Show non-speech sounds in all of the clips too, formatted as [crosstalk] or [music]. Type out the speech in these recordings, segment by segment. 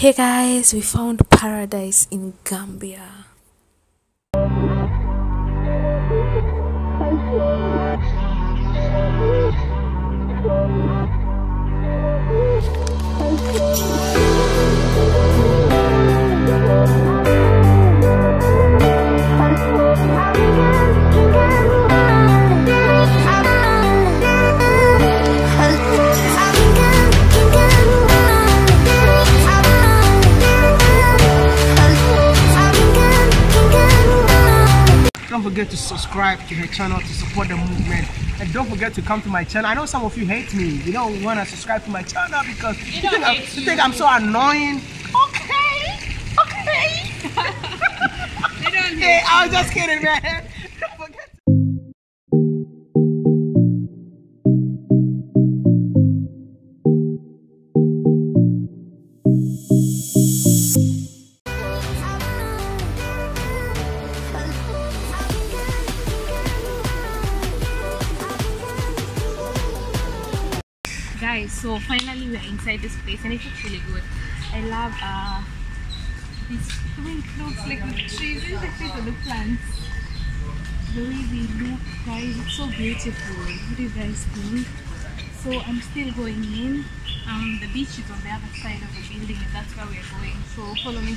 Hey guys, we found paradise in Gambia. Forget to subscribe to her channel to support the movement. And don't forget to come to my channel. I know some of you hate me. You don't want to subscribe to my channel because you, think, I'm, you think I'm so annoying. Okay. Okay. [laughs] hey, I was just kidding, man. And it looks really good. I love uh these green clothes like the trees the trees and the plants. The way they look guys it's so beautiful. What do you guys think so i'm still going in. Um the beach is on the other side of the building and that's where we're going. So follow me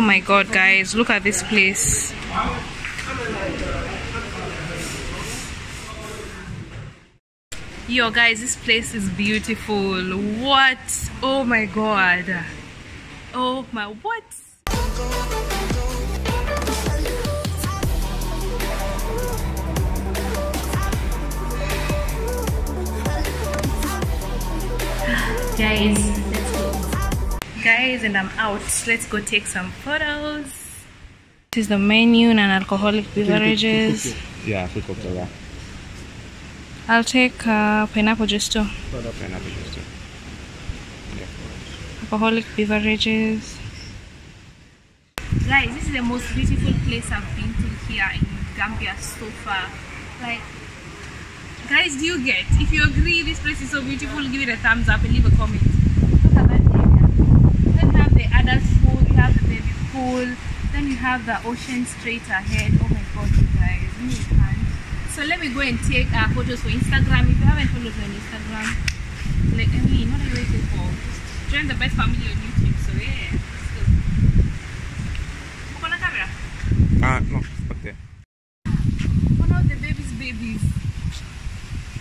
Oh my god, guys, look at this place. Yo, guys, this place is beautiful. What? Oh my god. Oh my, what? Guys, guys and i'm out. Let's go take some photos. This is the menu non-alcoholic beverages. Yeah, cocktail, yeah. i'll take uh, pineapple juice too. Pineapple juice too. alcoholic beverages. Guys this is the most beautiful place i've been to here in gambia so far. Like guys do you get? If you agree this place is so beautiful give it a thumbs up and leave a comment look at that area then you have the adult pool you have the baby pool then you have the ocean straight ahead. Oh my god you guys you can't. So let me go and take uh, photos for instagram. If you haven't followed me on instagram like i mean what are you waiting for? Just join the best family on youtube so yeah let's go. Uko na camera Ah, no, fuck there. one of the babies babies.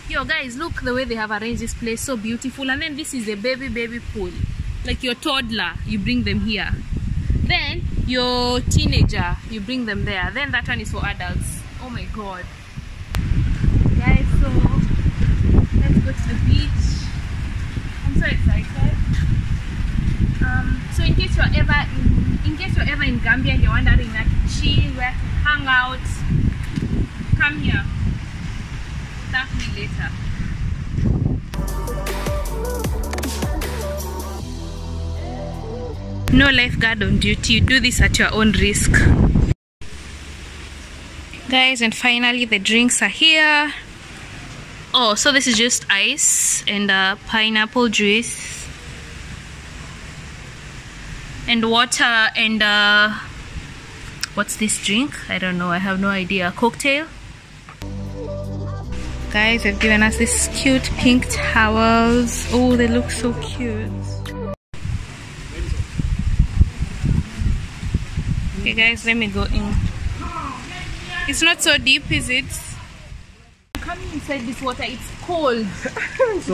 Yo guys look the way they have arranged this place so beautiful. And then this is a baby baby pool like your toddler you bring them here. Then your teenager you bring them there. Then that one is for adults. Oh my god. Guys so let's go to the beach. I'm so excited. Um so in case you're ever in in case you're ever in gambia and you're wondering like chill where to hang out come here. Thank me later no lifeguard on duty. You do this at your own risk. Guys and finally the drinks are here. Oh so this is just ice and uh, pineapple juice and water and uh, what's this drink? I don't know. I have no idea. Cocktail? Guys They've given us these cute pink towels. Oh they look so cute okay guys let me go in. It's not so deep is it? Coming inside this water it's cold. So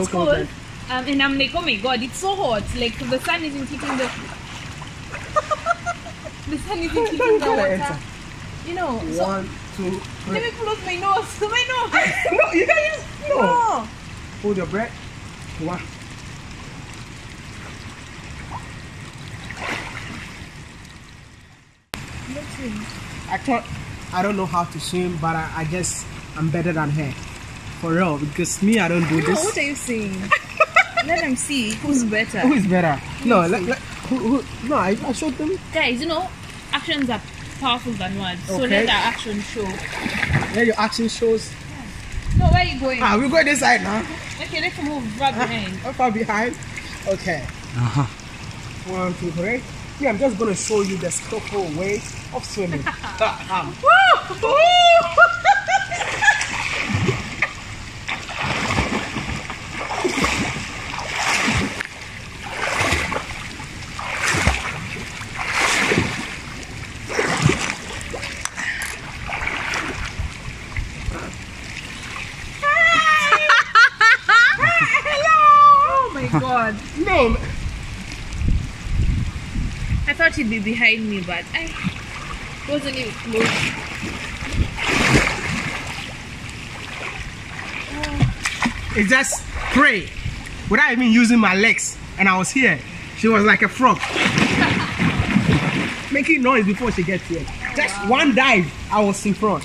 [laughs] it's cold. um, and i'm like oh my god it's so hot. Like the sun isn't hitting the [laughs] the sun isn't hitting the water. you know so One, two, let me close my nose. [laughs] My nose. No, you can't use. No. no. Hold your breath. One. I thought I don't know how to swim, but I, I guess I'm better than her. For real, because me, I don't do No, this. what are you saying? Let them see who's better. Who is better? No, let, let, who, who, no, I, I showed them. Guys, you know, actions are powerful than words. Okay. So let our action show. Where your action shows. Yeah. No, where are you going? Ah, we go this side now. Okay, let's move right behind. How far behind? Okay. Uh-huh. One, two, three. Yeah, I'm just gonna show you the skillful way of swimming. Ah, Oh my god. no, I thought he'd be behind me, but I wasn't even it's just pray without even using my legs. And I was here. She was like a frog. [laughs] Making noise before she gets here. Just one dive, I was in front.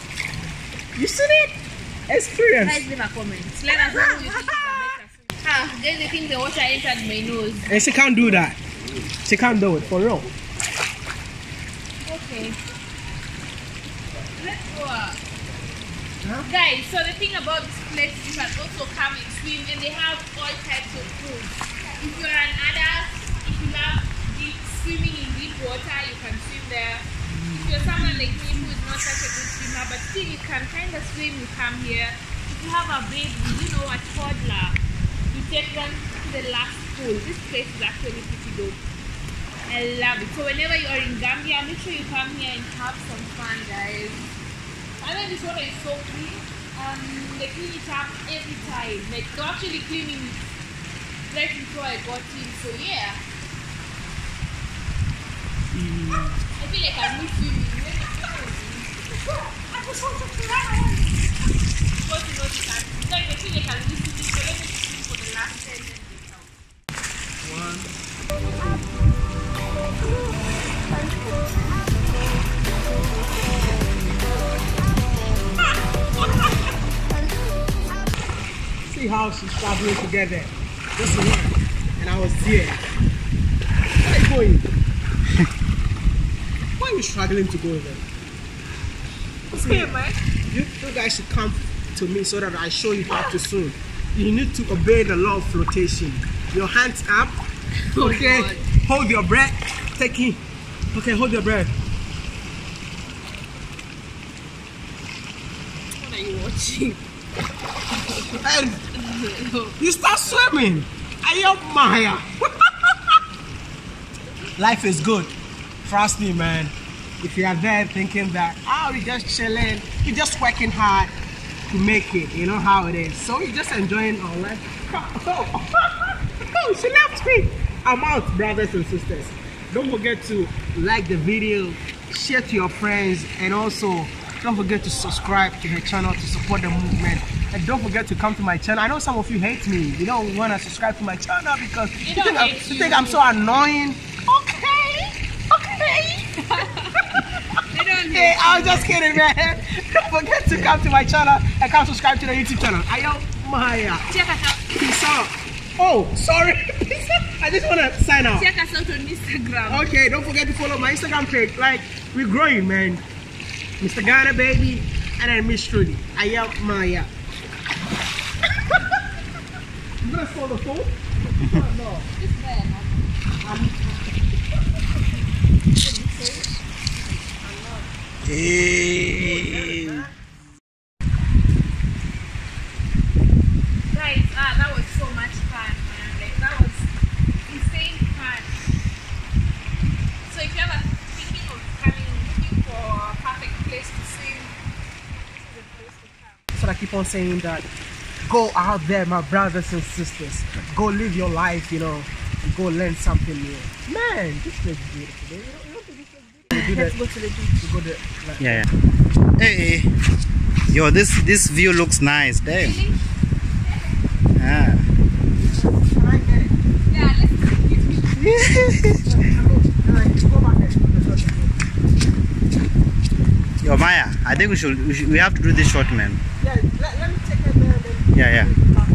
You seen it? Experience. Guys, leave a comment. Let us know who you think is the better swimmer. Ah, guys, they think the water entered my nose. And she can't do that. She can't do it for real. Okay. Guys, so the thing about this place is you can also come and swim and they have all types of pools. If you're an adult, if you love deep swimming in deep water, you can swim there. If you're someone like me who is not such a good swimmer, but still you can kind of swim, you come here. If you have a baby, you know, a toddler, you take them to the last pool. This place is actually pretty dope. I love it. So whenever you are in Gambia, make sure you come here and have some fun, guys. And then this water is so clean. Um, they clean it up every time. Like they're actually cleaning it right before I got in. So yeah. I feel like I'm not swimming. I just want to try. Because you know this, I like, I feel like I'm missing it. So let me swim for the last 10 minutes. See how she's traveling together. Just one. And I was there. Where are you going? [laughs] Why are you struggling to go there? See, you, you guys should come to me so that I show you how to swim. You need to obey the law of flotation. Your hands up. [laughs] Oh, okay. God. hold your breath. Take in. Okay, hold your breath. What are you watching? And you start swimming. I am Maya. [laughs] Life is good. Trust me, man. If you are there thinking that, oh, we just chilling, we just working hard to make it, you know how it is. So you're just enjoying our life. Oh, [laughs] oh she left me. I'm out, brothers and sisters. Don't forget to like the video, share to your friends, and also don't forget to subscribe to the channel to support the movement. And don't forget to come to my channel. I know some of you hate me. You don't want to subscribe to my channel because you, don't think, I'm, you you. think I'm so annoying. Okay, okay. [laughs] Hey, I was just kidding, man. Don't forget to come to my channel and come subscribe to the YouTube channel. Wode Maya. Check us out. Peace out. Oh, sorry. [laughs] I just want to sign out. Check us out on Instagram. Okay, don't forget to follow my Instagram page. Like, we're growing, man. Mr. Ghana, baby, and then Miss Trudy. Wode Maya. Man. Guys, ah, that was so much fun, man. That was insane fun. So if you're ever thinking of looking for a perfect place to place to. So I keep on saying that go out there, my brothers and sisters. Go live your life, you know, and go learn something new. Man, this place is beautiful. You don't, you don't this place is beautiful? We do Let's go to the beach. we go the, like, Yeah, yeah. Hey, yo, this this view looks nice. Damn. Really? Yeah. Yeah, let's go. Like, go back there. [laughs] Yo, Maya, I think we should, we should we have to do this short, man. Yeah, let, let me take her there. Then. 年呀。好。